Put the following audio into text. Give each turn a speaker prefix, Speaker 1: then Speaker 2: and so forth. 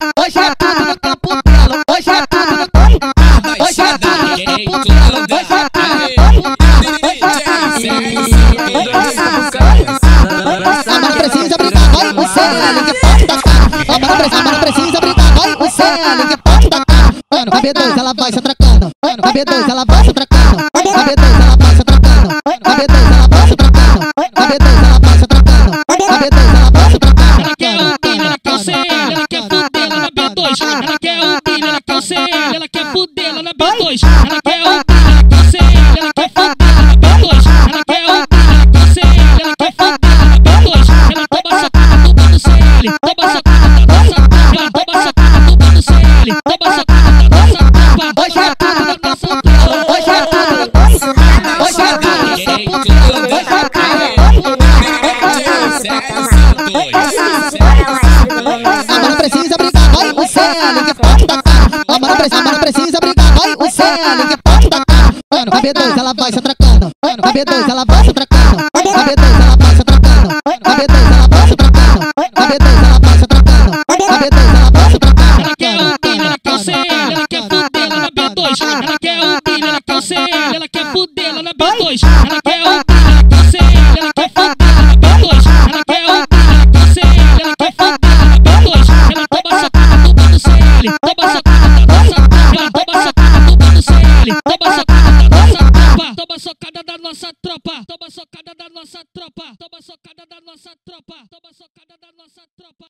Speaker 1: Hoje é tudo no campo dela. Hoje é tudo no campo. Hoje é tudo no campo dela. Hoje é tudo no campo
Speaker 2: A mano precisa brincar, vai o CL que pode tacar. A mano precisa, brincar, vai o CL que pode tacar. Mano, a B2 ela vai se atracando. Mano, a B2 ela vai se atracando. A B2 ela vai se atracando. Ela
Speaker 3: quer o time, ela quer o CL, ela quer fuder lá na B2. Ela quer o time, ela quer o CL, ela quer fuder na B2. Ela quer o time, ela quer o CL, ela quer fuder na B2. Ela toma socada, tuba do CL, toma socada, toma socada, ela toma socada, tuba do CL, toma socada, toma socada.
Speaker 1: Hoje é
Speaker 2: pode tacar. A mano precisa, mano precisa brincar, vai o CL que pode tacar. Mano, a B2 ela vai se atracando. Mano, a B2 ela vai se atracando. A B2 ela vai se atracando. A B2 ela vai se atracando. A B2 ela vai se atracando. A B2 ela vai se atracando.
Speaker 3: Ela quer o time, ela quer o CL, ela quer lá na B2. Ela quer o ela quer o ela quer fuder lá na B2. Ela quer toba sotropa, Toma socada da nossa tropa. Toma